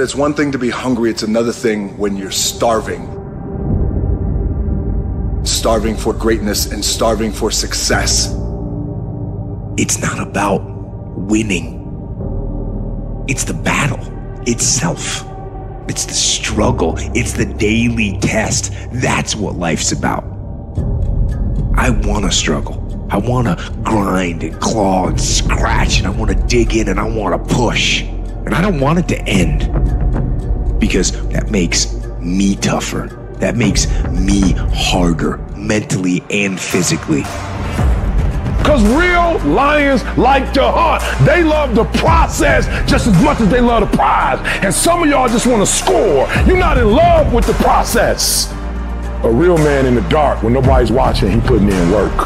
It's one thing to be hungry, it's another thing when you're starving. Starving for greatness and starving for success. It's not about winning, it's the battle itself. It's the struggle. It's the daily test. That's what life's about. I want to struggle. I want to grind and claw and scratch, and I want to dig in and I want to push. And I don't want it to end because that makes me tougher. That makes me harder mentally and physically. Because real lions like to hunt. They love the process just as much as they love the prize. And some of y'all just want to score. You're not in love with the process. A real man in the dark, when nobody's watching, he putting in work.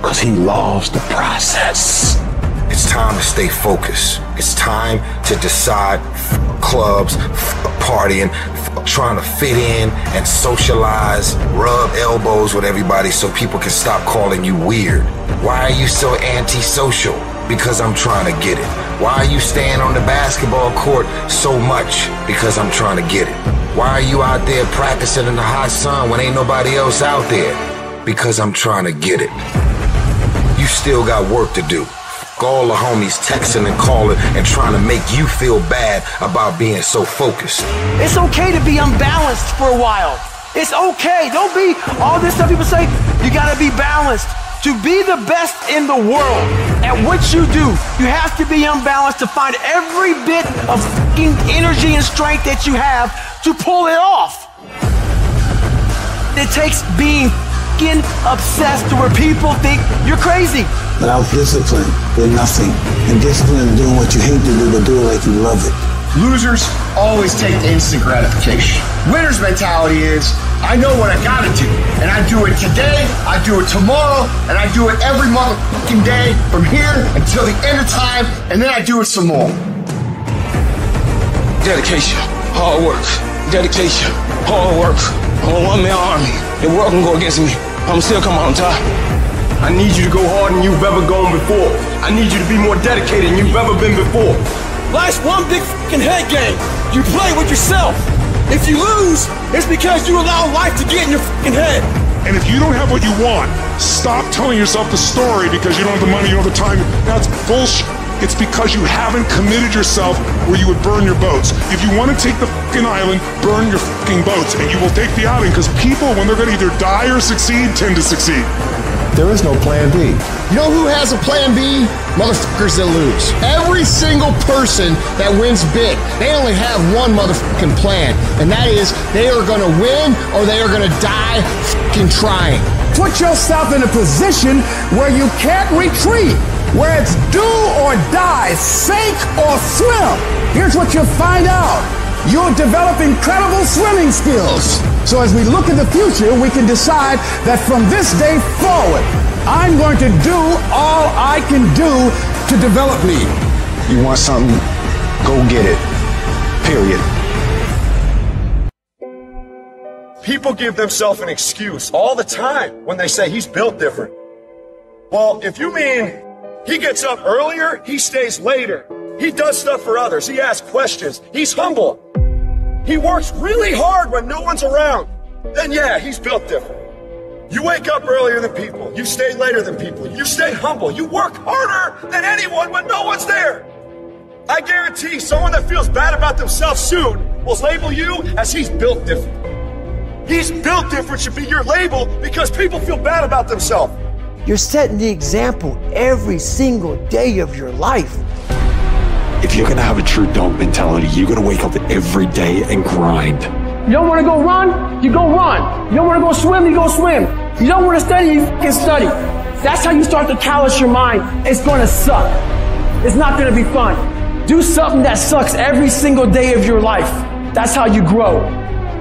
Because he loves the process. Time to stay focused. It's time to decide clubs, partying, trying to fit in and socialize, rub elbows with everybody so people can stop calling you weird. Why are you so antisocial? Because I'm trying to get it. Why are you staying on the basketball court so much? Because I'm trying to get it. Why are you out there practicing in the hot sun when ain't nobody else out there? Because I'm trying to get it. You still got work to do all the homies texting and calling and trying to make you feel bad about being so focused. It's okay to be unbalanced for a while. It's okay. Don't be all this stuff people say. You got to be balanced. To be the best in the world at what you do, you have to be unbalanced to find every bit of energy and strength that you have to pull it off. It takes being obsessed to where people think you're crazy. Without discipline, you're nothing. And discipline is doing what you hate to do, but do it like you love it. Losers always take instant gratification. Winner's mentality is, I know what I gotta do, and I do it today, I do it tomorrow, and I do it every motherfucking day from here until the end of time, and then I do it some more. Dedication, hard work, dedication, hard work. I'm a one-man army. The world can go against me. I'm still coming on top. I need you to go harder than you've ever gone before. I need you to be more dedicated than you've ever been before. Life's one big fucking head game. You play with yourself. If you lose, it's because you allow life to get in your fucking head. And if you don't have what you want, stop telling yourself the story because you don't have the money, you don't have the time. That's bullshit. It's because you haven't committed yourself where you would burn your boats. If you want to take the fucking island, burn your fucking boats, and you will take the island because people, when they're going to either die or succeed, tend to succeed. There is no plan B. You know who has a plan B? Motherfuckers that lose. Every single person that wins big, they only have one motherfucking plan, and that is they are gonna win or they are gonna die fucking trying. Put yourself in a position where you can't retreat, where it's do or die, sink or swim. Here's what you'll find out. You'll develop incredible swimming skills. So as we look at the future, we can decide that from this day forward, I'm going to do all I can do to develop me. You want something? Go get it. Period. People give themselves an excuse all the time when they say he's built different. Well, if you mean he gets up earlier, he stays later, he does stuff for others, he asks questions, he's humble, he works really hard when no one's around, then yeah, he's built different. You wake up earlier than people, you stay later than people, you stay humble, you work harder than anyone when no one's there. I guarantee someone that feels bad about themselves soon will label you as he's built different. He's built different should be your label because people feel bad about themselves. You're setting the example every single day of your life. If you're gonna have a true dog mentality, you're gonna wake up every day and grind. You don't want to go run, you go run. You don't want to go swim, you go swim. You don't want to study, you can study. That's how you start to callous your mind. It's going to suck. It's not going to be fun. Do something that sucks every single day of your life. That's how you grow.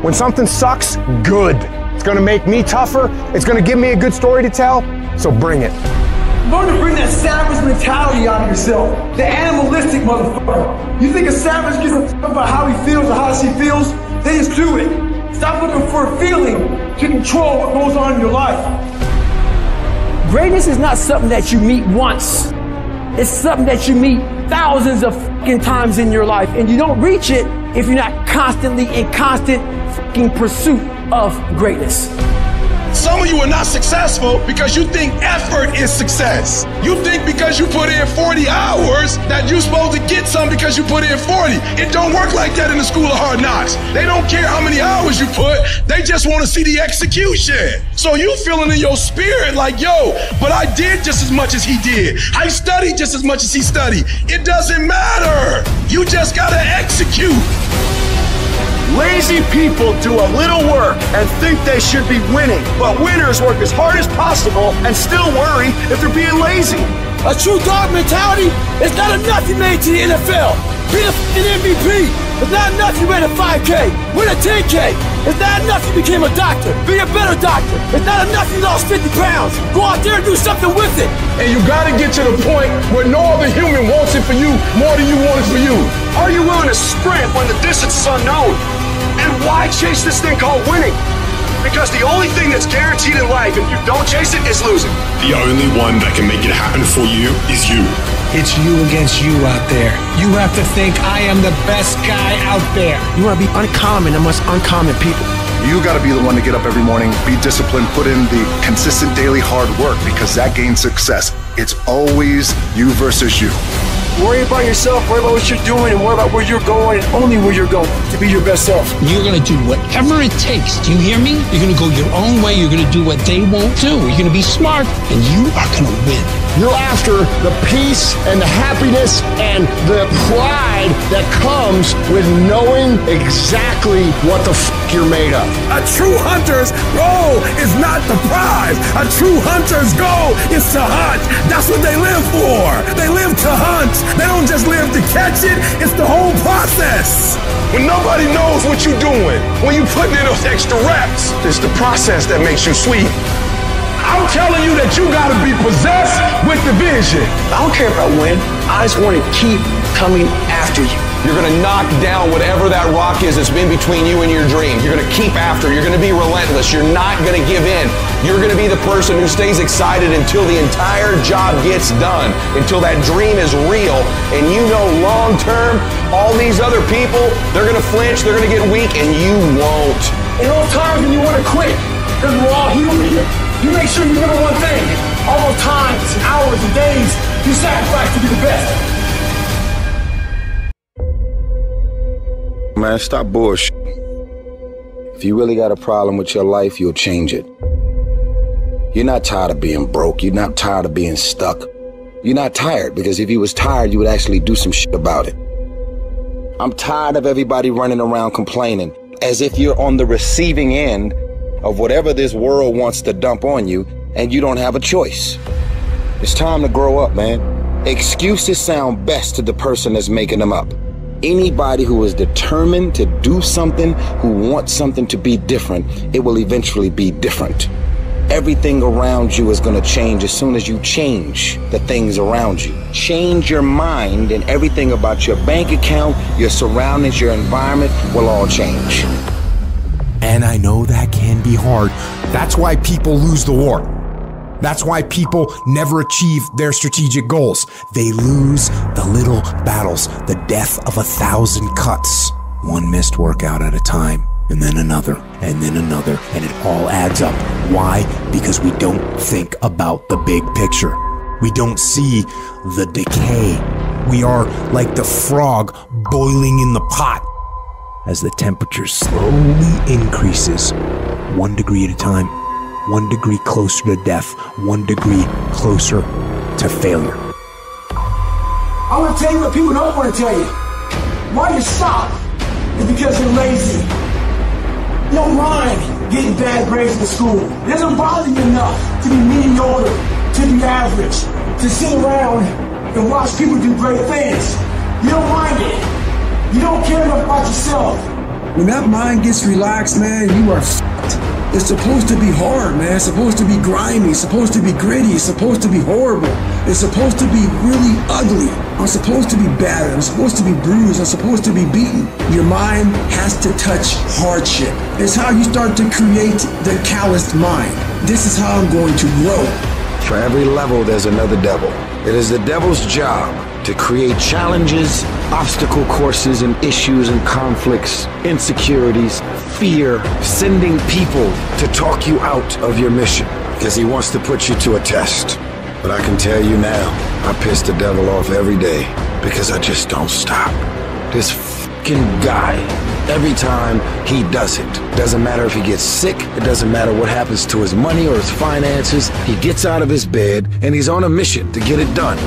When something sucks, good. It's going to make me tougher. It's going to give me a good story to tell. So bring it. Learn to bring that savage mentality out of yourself. The animalistic motherfucker. You think a savage gives a fuck about how he feels or how she feels? They just do it. Stop looking for a feeling to control what goes on in your life. Greatness is not something that you meet once. It's something that you meet thousands of fucking times in your life, and you don't reach it if you're not constantly in constant fucking pursuit of greatness. Some of you are not successful because you think effort is success. You think because you put in 40 hours that you're supposed to get some because you put in 40. It don't work like that in the school of hard knocks. They don't care how many hours you put. They just want to see the execution. So you feeling in your spirit like, yo, but I did just as much as he did. I studied just as much as he studied. It doesn't matter. You just got to execute. Lazy people do a little work and think they should be winning, but winners work as hard as possible and still worry if they're being lazy. A true dog mentality is not enough you made to the NFL. Be the f***ing MVP. It's not enough you ran a 5K. Win a 10K. It's not enough you became a doctor. Be a better doctor. It's not enough you lost 50 pounds. Go out there and do something with it. And you gotta get to the point where no other human wants it for you more than you want it for you. Are you willing to sprint when the distance is unknown? And why chase this thing called winning? Because the only thing that's guaranteed in life, if you don't chase it, is losing. The only one that can make it happen for you is you. It's you against you out there. You have to think I am the best guy out there. You want to be uncommon amongst uncommon people. You got to be the one to get up every morning, be disciplined, put in the consistent daily hard work because that gains success. It's always you versus you. Worry about yourself, worry about what you're doing, and worry about where you're going, and only where you're going to be your best self. You're going to do whatever it takes. Do you hear me? You're going to go your own way. You're going to do what they won't do. You're going to be smart, and you are going to win. You're after the peace and the happiness and the pride that comes with knowing exactly what the f- you're made of. A true hunter's goal is not the prize. A true hunter's goal is to hunt. That's what they live for. They live to hunt. They don't just live to catch it. It's the whole process. When nobody knows what you're doing, when you're putting in those extra reps, it's the process that makes you sweet. I'm telling you that you gotta be possessed with the vision. I don't care if I win. I just want to keep coming after you. You're going to knock down whatever that rock is that's been between you and your dream. You're going to keep after. You're going to be relentless. You're not going to give in. You're going to be the person who stays excited until the entire job gets done, until that dream is real. And you know long term, all these other people, they're going to flinch, they're going to get weak, and you won't. In those times when you want to quit, because we're all human here, you make sure you remember one thing. All those times and hours and days you sacrifice to be the best. Man, stop bullshit. If you really got a problem with your life, you'll change it. You're not tired of being broke. You're not tired of being stuck. You're not tired because if you was tired, you would actually do some shit about it. I'm tired of everybody running around complaining as if you're on the receiving end of whatever this world wants to dump on you and you don't have a choice. It's time to grow up, man. Excuses sound best to the person that's making them up. Anybody who is determined to do something, who wants something to be different, it will eventually be different. Everything around you is going to change as soon as you change the things around you. Change your mind, and everything about your bank account, your surroundings, your environment will all change. And I know that can be hard. That's why people lose the war. That's why people never achieve their strategic goals. They lose the little battles, the death of a thousand cuts. One missed workout at a time, and then another, and then another, and it all adds up. Why? Because we don't think about the big picture. We don't see the decay. We are like the frog boiling in the pot as the temperature slowly increases, one degree at a time one degree closer to death, one degree closer to failure. I want to tell you what people don't want to tell you. Why you stop is because you're lazy. You don't mind getting bad grades in school. It doesn't bother you enough to be mediocre, to be average, to sit around and watch people do great things. You don't mind it. You don't care enough about yourself. When that mind gets relaxed, man, you are f***ed. It's supposed to be hard, man. It's supposed to be grimy. It's supposed to be gritty. It's supposed to be horrible. It's supposed to be really ugly. I'm supposed to be battered. I'm supposed to be bruised. I'm supposed to be beaten. Your mind has to touch hardship. It's how you start to create the calloused mind. This is how I'm going to grow. For every level, there's another devil. It is the devil's job to create challenges, obstacle courses, and issues and conflicts, insecurities, fear, sending people to talk you out of your mission because he wants to put you to a test. But I can tell you now, I piss the devil off every day because I just don't stop. This fucking guy, every time he does it, doesn't matter if he gets sick, it doesn't matter what happens to his money or his finances, he gets out of his bed and he's on a mission to get it done.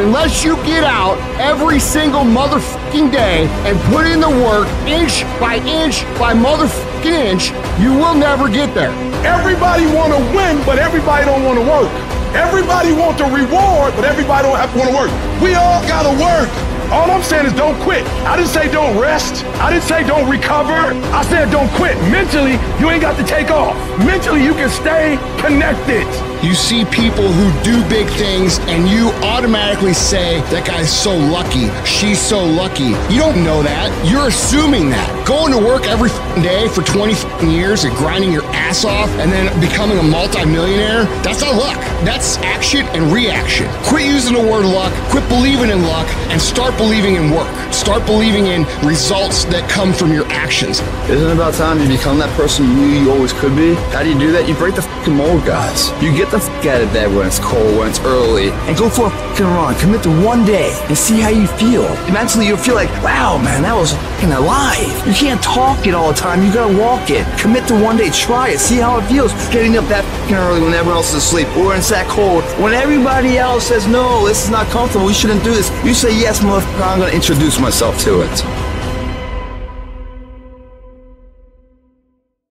Unless you get out every single motherfucking day and put in the work inch by inch by motherfucking inch, you will never get there. Everybody want to win, but everybody don't want to work. Everybody want the reward, but everybody don't have to want to work. We all gotta work. All I'm saying is don't quit. I didn't say don't rest. I didn't say don't recover. I said don't quit. Mentally, you ain't got to take off. Mentally, you can stay connected. You see people who do big things and you automatically say, that guy's so lucky, she's so lucky. You don't know that. You're assuming that. Going to work every day for 20 years and grinding your ass off and then becoming a multimillionaire, that's not luck. That's action and reaction. Quit using the word luck, quit believing in luck, and start believing in work. Start believing in results that come from your actions. Isn't it about time you become that person you knew you always could be? How do you do that? You break the fucking mold, guys. You get the fuck out of bed when it's cold, when it's early, and go for a fucking run. Commit to one day and see how you feel. Mentally, you'll feel like, wow, man, that was fucking alive. You can't talk it all the time. You gotta walk it. Commit to one day. Try it. See how it feels. Getting up that early when everyone else is asleep, or it's that cold. When everybody else says, no, this is not comfortable. We shouldn't do this. You say, yes, motherfucker. I'm gonna introduce myself to it.